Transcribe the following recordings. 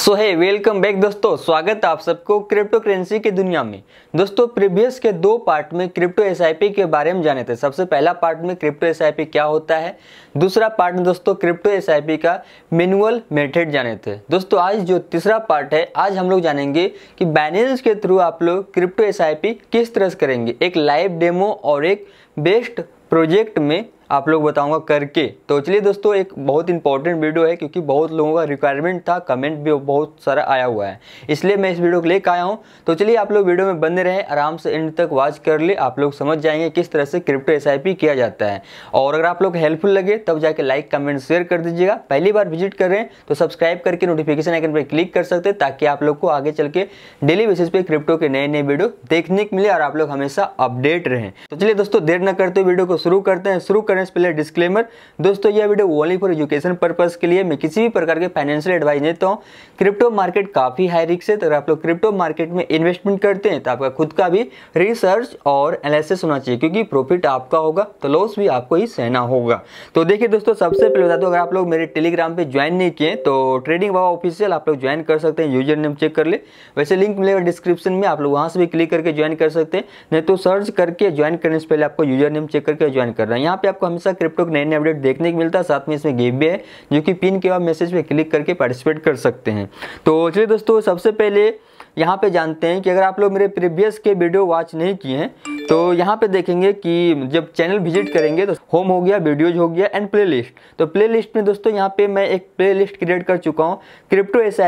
सो है welcome back दोस्तों। स्वागत आप सबको क्रिप्टो करेंसी की दुनिया में। दोस्तों प्रीवियस के दो पार्ट में क्रिप्टो एसआईपी के बारे में जाने थे। सबसे पहला पार्ट में क्रिप्टो एसआईपी क्या होता है? दूसरा पार्ट में दोस्तों क्रिप्टो एसआईपी का मैनुअल मेथड जाने थे। दोस्तों, आज जो तीसरा पार्ट है, आज हम लोग जानेंगे कि बैलेंस के थ्रू आप लोग क्रिप्टो एसआईपी किस तरह से करेंगे। एक लाइव डेमो और एक बेस्ट प्रोजेक्ट में आप लोग बताऊँगा करके। तो चलिए दोस्तों, एक बहुत इंपॉर्टेंट वीडियो है, क्योंकि बहुत लोगों का रिक्वायरमेंट था कमेंट भी बहुत सारा आया हुआ है। इसलिए मैं इस वीडियो को लेकर आया हूँ। तो चलिए आप लोग वीडियो में बने रहें, आराम से एंड तक वॉच कर ले, आप लोग समझ जाएँगे किस तरह से क्रिप्टो एसआईपी किया जाता है। और अगर आप लोग हेल्पफुल लगे, तब जाके लाइक कमेंट शेयर कर दीजिएगा। पहली बार विज़िट कर रहे हैं तो सब्सक्राइब करके नोटिफिकेशन आइकन पर क्लिक कर सकते हैं, ताकि आप लोग को आगे चल के डेली बेसिस पे क्रिप्टो के नए नए वीडियो देखने को मिले और आप लोग हमेशा अपडेट रहें। तो चलिए दोस्तों, देर न करते वीडियो को शुरू करते हैं। शुरू करने से पहले डिस्क्लेमर दोस्तों, यह video only for education purpose के लिए मैं किसी भी प्रकार के फाइनेंशियल एडवाइस देता हूँ। क्रिप्टो मार्केट काफ़ी हाई रिस्क है तो अगर आप लोग क्रिप्टो मार्केट में इन्वेस्टमेंट करते हैं तो आपका खुद का भी रिसर्च और एनालिसिस होना चाहिए, क्योंकि प्रॉफिट आपका होगा तो लॉस भी आपको ही सहना होगा। तो देखिए दोस्तों, सबसे पहले बता दो, अगर आप लोग मेरे टेलीग्राम पे ज्वाइन नहीं किए तो ट्रेडिंग बाबा ऑफिशियल आप लोग ज्वाइन कर सकते हैं यूज़र नेम चेक कर ले। वैसे लिंक मिलेगा डिस्क्रिप्शन में, आप लोग वहाँ से भी क्लिक करके ज्वाइन कर सकते हैं। नहीं तो सर्च करके ज्वाइन करने से पहले आपको यूज़र नेम चेक करके ज्वाइन करना है। यहाँ पे आपको हमेशा क्रिप्टो के नए नए अपडेट देखने को मिलता है, साथ में इसमें गेम भी है, जो कि पिन के बाद मैसेज पे क्लिक करके पार्टिसिपेट कर सकते हैं। तो चलिए दोस्तों, सबसे पहले यहाँ पे जानते हैं कि अगर आप लोग मेरे प्रीवियस के वीडियो वॉच नहीं किए हैं तो यहाँ पे देखेंगे कि जब चैनल विज़िट करेंगे तो होम हो गया वीडियोज़ हो गया एंड प्लेलिस्ट तो प्लेलिस्ट में दोस्तों, यहाँ पे मैं एक प्लेलिस्ट क्रिएट कर चुका हूँ crypto S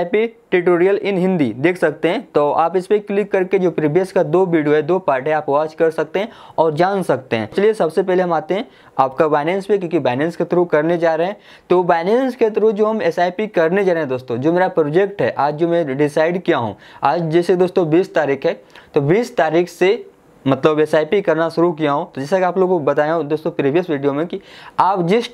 tutorial in Hindi देख सकते हैं। तो आप इस पर क्लिक करके जो प्रीवियस का दो वीडियो है, दो पार्ट है, आप वॉच कर सकते हैं और जान सकते हैं। चलिए सबसे पहले हम आते हैं आपका बाइनेंस पे, क्योंकि बाइनेंस के थ्रू करने जा रहे हैं। तो बाइनेंस के थ्रू जो हम एसआईपी करने जा रहे हैं दोस्तों, जो मेरा प्रोजेक्ट है, आज जो मैं डिसाइड किया हूँ, आज जैसे दोस्तों बीस तारीख है तो बीस तारीख से मतलब SIP करना शुरू किया हूँ। तो जैसा कि आप लोगों को बताया हूँ दोस्तों प्रीवियस वीडियो में कि आप जिस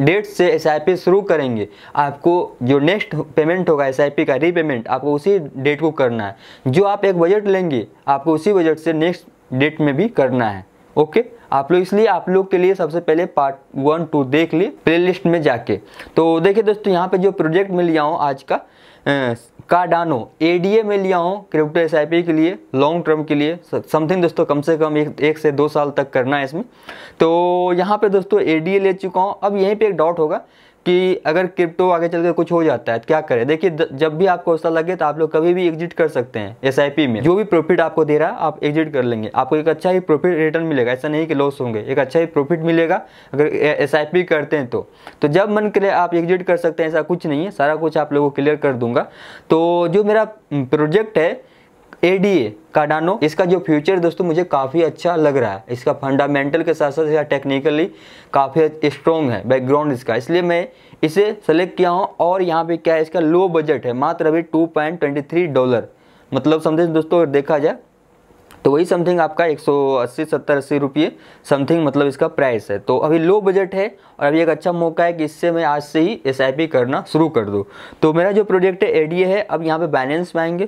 डेट से एसआईपी शुरू करेंगे। आपको जो नेक्स्ट पेमेंट होगा एसआईपी का रीपेमेंट आपको उसी डेट को करना है। जो आप एक बजट लेंगे, आपको उसी बजट से नेक्स्ट डेट में भी करना है। ओके आप लोग इसलिए आप लोग के लिए सबसे पहले पार्ट वन टू देख लिए प्लेलिस्ट में जाके। तो देखिए दोस्तों, यहाँ पे जो प्रोजेक्ट में लिया हूँ आज का कार्डानो एडीए में लिया हूँ क्रिप्टो एस आई पी के लिए लॉन्ग टर्म के लिए समथिंग दोस्तों कम से कम एक, एक से दो साल तक करना है इसमें। तो यहाँ पे दोस्तों ए डी ए ले चुका हूँ अब यहीं पे एक डाउट होगा कि अगर क्रिप्टो आगे चल के कुछ हो जाता है तो क्या करें? देखिए जब भी आपको ऐसा लगे तो आप लोग कभी भी एग्जिट कर सकते हैं एसआईपी में। जो भी प्रॉफिट आपको दे रहा है, आप एग्जिट कर लेंगे। आपको एक अच्छा ही प्रॉफिट रिटर्न मिलेगा। ऐसा नहीं कि लॉस होंगे। एक अच्छा ही प्रॉफिट मिलेगा, अगर एसआईपी करते हैं तो। तो जब मन करे, आप एग्जिट कर सकते हैं, ऐसा कुछ नहीं है। सारा कुछ आप लोगों को क्लियर कर दूँगा। तो जो मेरा प्रोजेक्ट है एडीए कार्डानो इसका जो फ्यूचर दोस्तों, मुझे काफ़ी अच्छा लग रहा है। इसका फंडामेंटल के साथ साथ इसका टेक्निकली काफ़ी स्ट्रॉन्ग है बैकग्राउंड इसका। इसलिए मैं इसे सेलेक्ट किया हूँ और यहाँ पे क्या है, इसका लो बजट है, मात्र अभी 2.23 डॉलर मतलब समझे दोस्तों, देखा जाए। तो वही समथिंग आपका 180 सौ अस्सी रुपये, समथिंग मतलब इसका प्राइस है। तो अभी लो बजट है और अभी एक अच्छा मौका है कि इससे मैं आज से ही एसआईपी करना शुरू कर दूँ। तो मेरा जो प्रोजेक्ट है एडीए है, अब यहाँ पे बैलेंस में आएँगे।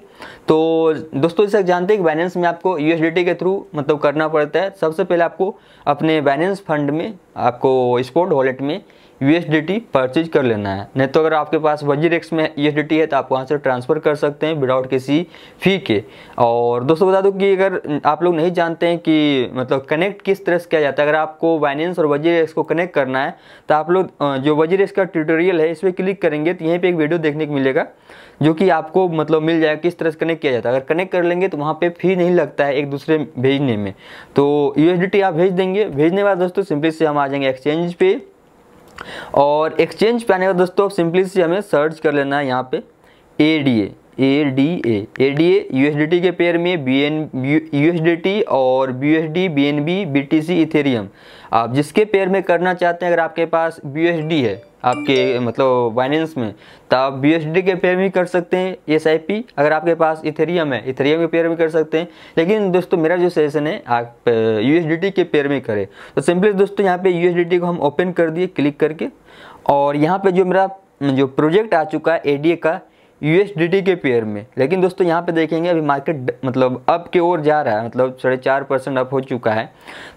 तो दोस्तों जैसे जानते हैं कि बैलेंस में आपको यू के थ्रू मतलब करना पड़ता है। सबसे पहले आपको अपने बैलेंस फंड में, आपको स्पोर्ट वॉलेट में यूएसडीटी परचेज कर लेना है। नहीं तो अगर आपके पास वजीरेक्स में यूएसडीटी है तो आप वहाँ से ट्रांसफ़र कर सकते हैं विदाउट किसी फ़ी के। और दोस्तों बता दूँ कि अगर आप लोग नहीं जानते हैं कि मतलब कनेक्ट किस तरह से किया जाता है, अगर आपको बाइनेंस और वजीरेक्स को कनेक्ट करना है तो आप लोग जो वजीरेक्स का ट्यूटोरियल है, इस पर क्लिक करेंगे तो यहीं पर एक वीडियो देखने को मिलेगा, जो कि आपको मतलब मिल जाएगा किस तरह से कनेक्ट किया जाता है। अगर कनेक्ट कर लेंगे तो वहाँ पर फ़ी नहीं लगता है एक दूसरे भेजने में। तो USDT आप भेज देंगे। भेजने के बाद दोस्तों सिंपली से हम आ जाएँगे एक्सचेंज पे। और एक्सचेंज पे आने का दोस्तों सिंपली से हमें सर्च कर लेना है यहाँ पे A D A A D A A D A U S D T के पेयर में B N U S D T और B S D B N B B T C Ethereum आप जिसके पेयर में करना चाहते हैं, अगर आपके पास बी है, आपके मतलब बाइनेंस में तो आप बी के पेयर में कर सकते हैं पी अगर आपके पास इथेरियम है इथेरियम के पेयर में कर सकते हैं। लेकिन दोस्तों, मेरा जो सजेशन है, आप यू एस डी टी के पेयर में करें। तो सिंपली दोस्तों, यहाँ पे यू एस डी टी को हम ओपन कर दिए क्लिक करके। और यहाँ पे जो मेरा, जो प्रोजेक्ट आ चुका है ए डी ए का यूएसडीटी के पेयर में। लेकिन दोस्तों, यहाँ पे देखेंगे अभी मार्केट मतलब अप के ओर जा रहा है मतलब साढ़े चार परसेंट अप हो चुका है।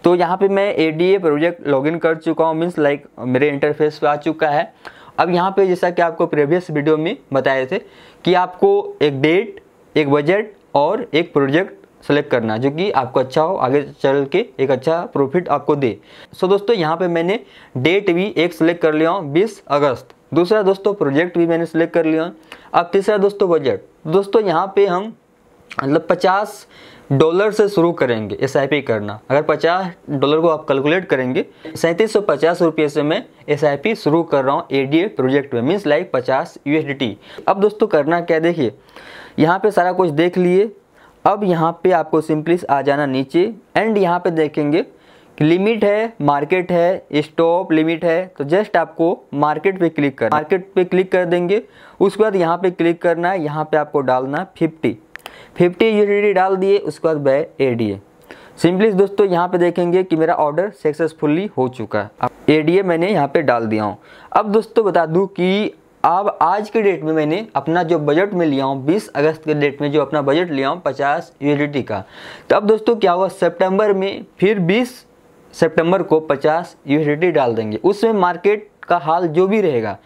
तो यहाँ पे मैं A D A project login कर चुका हूँ मीन्स लाइक मेरे इंटरफेस पे आ चुका है। अब यहाँ पे जैसा कि आपको प्रीवियस वीडियो में बताए थे कि आपको एक डेट एक बजट और एक प्रोजेक्ट सेलेक्ट करना जो कि आपको अच्छा हो, आगे चल के एक अच्छा प्रॉफिट आपको दे। सो दोस्तों, यहाँ पे मैंने डेट भी एक सेलेक्ट कर लिया हूँ, बीस अगस्त। दूसरा दोस्तों प्रोजेक्ट भी मैंने सेलेक्ट कर लिया। अब तीसरा दोस्तों बजट दोस्तों, यहाँ पे हम मतलब पचास डॉलर से शुरू करेंगे एसआईपी करना। अगर पचास डॉलर को आप कैलकुलेट करेंगे, सैंतीस सौ पचास रुपये से मैं एसआईपी शुरू कर रहा हूँ ए प्रोजेक्ट में मीन्स लाइक पचास यू अब दोस्तों, करना क्या देखिए। यहाँ पे सारा कुछ देख लिए। अब यहाँ पे आपको सिंपली आ जाना नीचे। एंड यहाँ पे देखेंगे लिमिट है, मार्केट है, स्टॉप लिमिट है तो जस्ट आपको मार्केट पे क्लिक कर मार्केट पे क्लिक कर देंगे, उसके बाद यहाँ पे क्लिक करना है, यहाँ पे आपको डालना फिफ्टी। फिफ्टी यूनिटी डाल दिए, उसके बाद बै ए डी ए सिंपली दोस्तों, यहाँ पे देखेंगे कि मेरा ऑर्डर सक्सेसफुली हो चुका है। अब ए डी ए मैंने यहाँ पे डाल दिया हूँ। अब दोस्तों बता दूँ कि अब आज के डेट में मैंने अपना जो बजट में लिया हूँ 20 अगस्त के डेट में जो अपना बजट लिया हूँ 50 यूनिटी का। तो अब दोस्तों क्या हुआ, सितंबर में फिर 20 सितंबर को 50 यूनिटी डाल देंगे। उसमें मार्केट का हाल जो भी रहेगा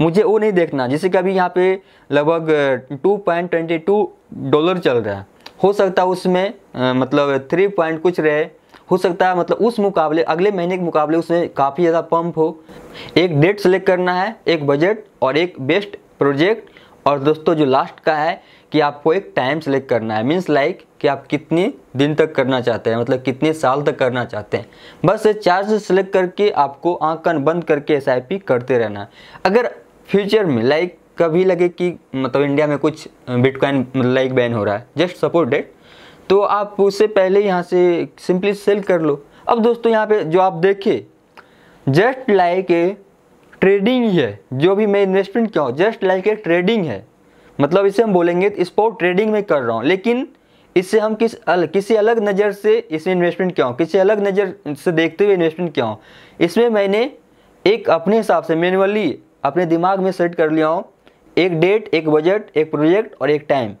मुझे वो नहीं देखना। जैसे कि अभी यहाँ पे लगभग 2.22 डॉलर चल रहा है। हो सकता है उसमें आ, मतलब 3 पॉइंट कुछ रहे। हो सकता है मतलब उस मुकाबले अगले महीने के मुकाबले उसमें काफ़ी ज़्यादा पंप हो। एक डेट सेलेक्ट करना है एक बजट और एक बेस्ट प्रोजेक्ट और दोस्तों जो लास्ट का है कि आपको एक टाइम सेलेक्ट करना है। मीन्स लाइक like, कि आप कितने दिन तक करना चाहते हैं मतलब कितने साल तक करना चाहते हैं। बस ये चार सेलेक्ट करके आपको आंकन बंद करके एस करते रहना अगर फ्यूचर में लाइक like कभी लगे कि मतलब इंडिया में कुछ बिटकॉइन लाइक बैन हो रहा है जस्ट सपोर्ट डेट तो आप उससे पहले यहाँ से सिंपली सेल कर लो। अब दोस्तों यहाँ पे जो आप देखिए जस्ट लाइक ए ट्रेडिंग ही है जो भी मैं इन्वेस्टमेंट किया हूँ जस्ट लाइक ए ट्रेडिंग है। मतलब इसे हम बोलेंगे स्पोर्ट ट्रेडिंग में कर रहा हूँ लेकिन इससे हम किस अल, किसी अलग नज़र से इसमें इन्वेस्टमेंट क्या हूँ किसी अलग नज़र से देखते हुए इन्वेस्टमेंट क्या हूँ। इसमें मैंने एक अपने हिसाब से मैनुअली अपने दिमाग में सेट कर लिया हूँ एक डेट एक बजट एक प्रोजेक्ट और एक टाइम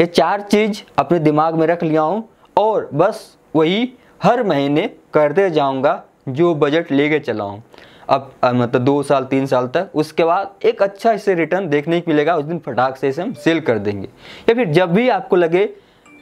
ये चार चीज़ अपने दिमाग में रख लिया हूँ और बस वही हर महीने करते जाऊँगा जो बजट लेके चला हूँ। अब मतलब दो साल, तीन साल तक। उसके बाद एक अच्छा इससे रिटर्न देखने को मिलेगा, उस दिन फटाक से इसे हम सेल कर देंगे। या फिर जब भी आपको लगे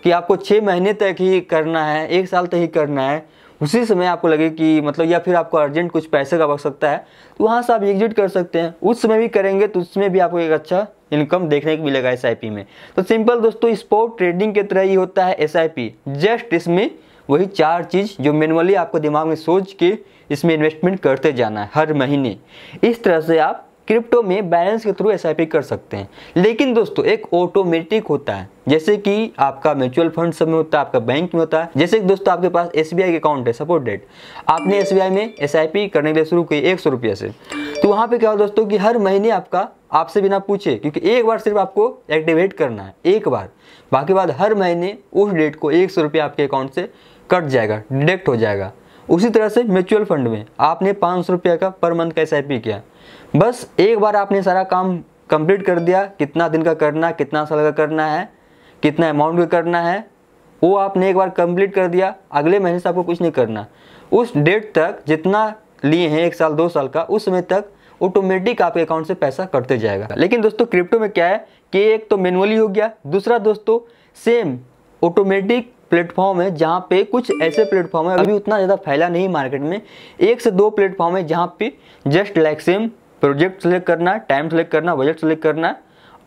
कि आपको छः महीने तक ही करना है, एक साल तक ही करना है, उसी समय आपको लगे कि मतलब या फिर आपको अर्जेंट कुछ पैसे का आवश्यकता है तो वहाँ से आप एग्जिट कर सकते हैं। उस समय भी करेंगे तो उसमें भी आपको एक अच्छा इनकम देखने को मिलेगा एसआईपी में। तो सिंपल दोस्तों स्पोर्ट ट्रेडिंग की तरह ही होता है एसआईपी जस्ट इसमें वही चार चीज़ जो मैनुअली आपको दिमाग में सोच के इसमें इन्वेस्टमेंट करते जाना है, हर महीने। इस तरह से आप क्रिप्टो में बैलेंस के थ्रू एसआईपी कर सकते हैं। लेकिन दोस्तों, एक ऑटोमेटिक होता है। जैसे कि आपका म्यूचुअल फंड सब में होता है, आपका बैंक में होता है। जैसे कि दोस्तों, आपके पास एसबीआई के अकाउंट है सपोर्ट डेट आपने एसबीआई में एसआईपी करने के लिए शुरू की एक सौ से। तो वहाँ पे क्या हो दोस्तों कि हर महीने आपका, आपसे बिना पूछे, क्योंकि एक बार सिर्फ़ आपको एक्टिवेट करना है, एक बार। बाकी बाद हर महीने उस डेट को एक सौ आपके अकाउंट से कट जाएगा डिडक्ट हो जाएगा। उसी तरह से म्यूचुअल फंड में आपने पाँच सौ का पर मंथ का एसआईपी किया। बस एक बार आपने सारा काम कंप्लीट कर दिया, कितना दिन का करना, कितना साल का करना है, कितना अमाउंट का करना है, वो आपने एक बार कंप्लीट कर दिया, अगले महीने से आपको कुछ नहीं करना। उस डेट तक जितना लिए हैं, एक साल, दो साल का, उस समय तक ऑटोमेटिक आपके अकाउंट से पैसा कटते जाएगा। लेकिन दोस्तों क्रिप्टो में क्या है कि एक तो मैनुअली हो गया, दूसरा दोस्तों सेम ऑटोमेटिक प्लेटफॉर्म है जहाँ पे कुछ ऐसे प्लेटफॉर्म है, अभी उतना ज़्यादा फैला नहीं मार्केट में। एक से दो प्लेटफॉर्म है जहाँ पे just like same project select करना टाइम सेलेक्ट करना बजट सेलेक्ट करना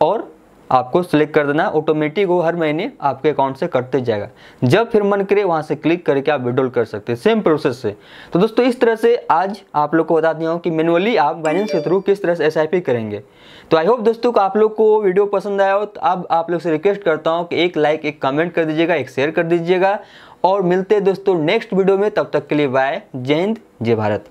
और आपको सिलेक्ट कर देना ऑटोमेटिक वो हर महीने आपके अकाउंट से कटते जाएगा। जब फिर मन करे वहाँ से क्लिक करके आप विड्रॉल कर सकते हैं। सेम प्रोसेस से। तो दोस्तों, इस तरह से आज आप लोग को बता दिया हूँ कि मैनुअली आप बाइनेंस के थ्रू किस तरह से एस करेंगे। तो आई होप दोस्तों को आप लोग को वीडियो पसंद आया हो। तो अब आप लोग से रिक्वेस्ट करता हूँ कि एक लाइक एक कमेंट कर दीजिएगा, एक शेयर कर दीजिएगा। और मिलते हैं दोस्तों नेक्स्ट वीडियो में। तब तक के लिए बाय जय हिंद, जय भारत।